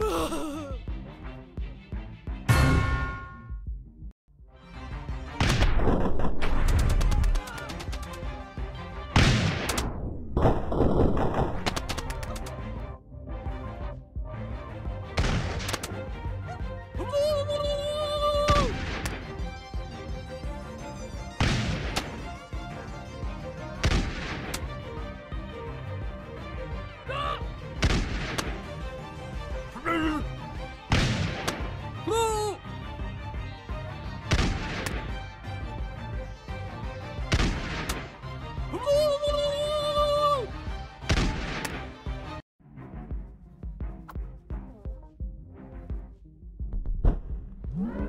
Ugh!